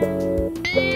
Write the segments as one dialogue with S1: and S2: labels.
S1: Música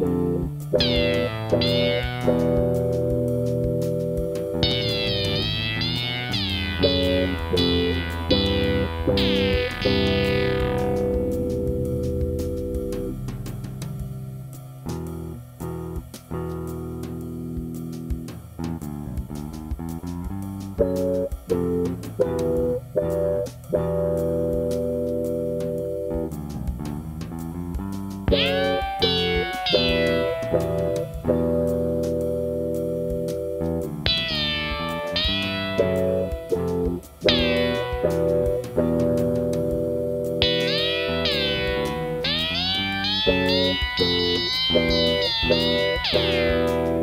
S1: you Thank you.